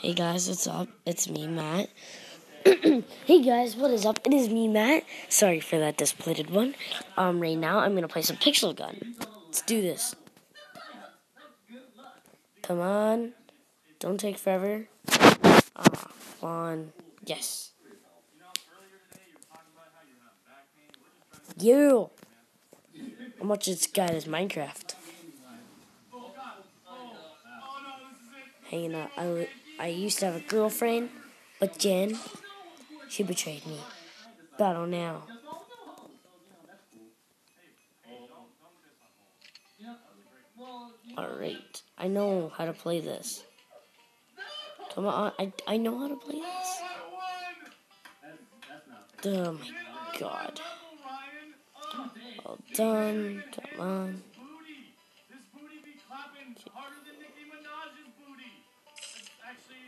Hey guys, what's up? It's me, Matt. hey guys, what is up? It is me, Matt. Sorry for that displated one. Um, right now I'm gonna play some Pixel Gun. Let's do this. Come on, don't take forever. Ah, on. Yes. You. How much this guy is Minecraft? Hanging out. I, I used to have a girlfriend, but Jen, she betrayed me. Battle now. Alright, I know how to play this. Come on, I, I know how to play this. Oh my god. All done, come on.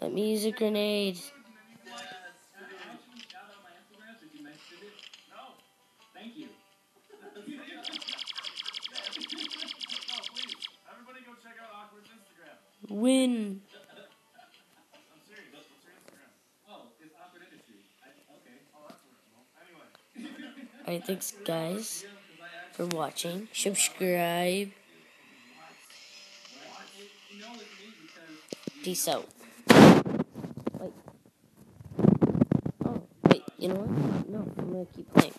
Let me use a grenade. Win. Alright, thanks guys for watching. Subscribe. Peace out. You know what? No, I'm gonna keep playing.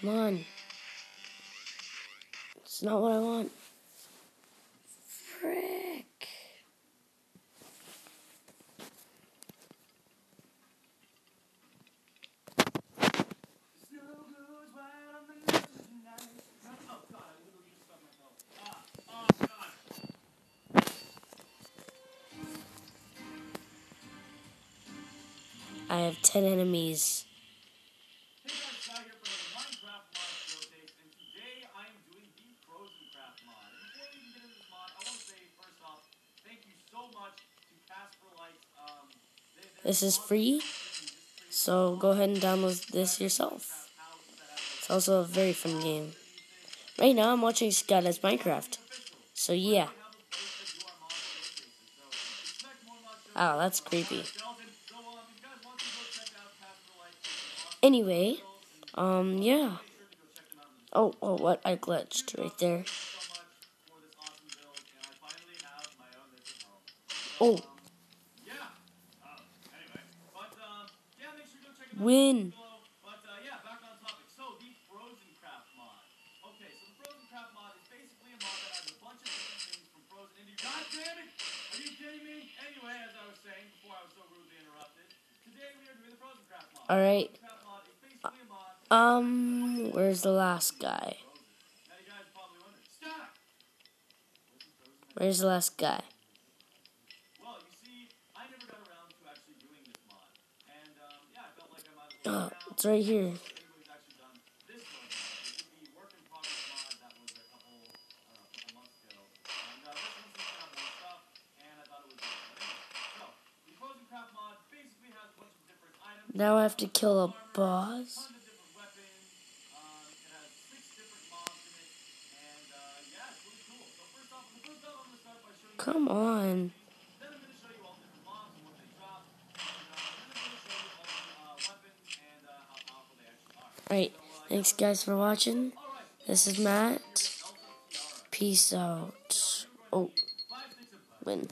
Come on. It's not what I want. I have 10 enemies. This is free, so go ahead and download this yourself. It's also a very fun game. Right now, I'm watching SkyDoesMinecraft, so yeah. Oh, that's creepy. Anyway, um, yeah. Oh, oh, what? I glitched right there. Oh. Win. As I was saying before I was so rudely interrupted, today we are doing the Frozen Craft mod. Alright. Craft mod is basically a mod. Um, where's the last guy? Now you guys are probably wondering, stop! Where's the last guy? Well, you see, I never got around to actually doing this mod. And, um, yeah, I felt like I might as well it's right here. anybody's actually done this one. This is the work in progress mod that was a couple, I don't know, a couple months ago. And, uh, this one seems to have more stuff, and I thought it was good. But anyway, so, the Frozen Craft mod basically has a bunch of different items. Now I have to kill a boss. Actually on. Right. Thanks, guys, for watching. This is Matt. Peace out. Oh, win.